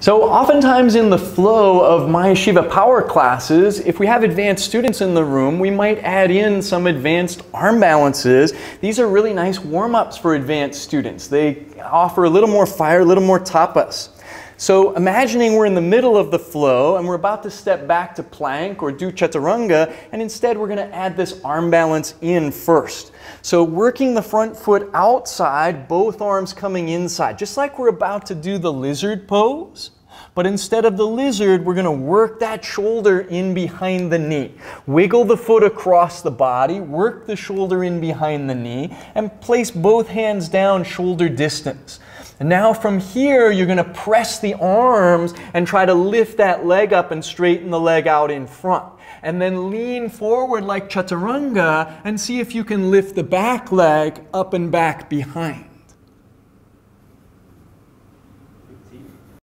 So oftentimes in the flow of Mayashiva power classes, if we have advanced students in the room, we might add in some advanced arm balances. These are really nice warm-ups for advanced students. They offer a little more fire, a little more tapas. So imagining we're in the middle of the flow and we're about to step back to plank or do chaturanga, and instead we're going to add this arm balance in first. So working the front foot outside, both arms coming inside, just like we're about to do the lizard pose. But instead of the lizard, we're going to work that shoulder in behind the knee. Wiggle the foot across the body, work the shoulder in behind the knee, and place both hands down shoulder distance. And now from here, you're going to press the arms and try to lift that leg up and straighten the leg out in front. And then lean forward like chaturanga and see if you can lift the back leg up and back behind.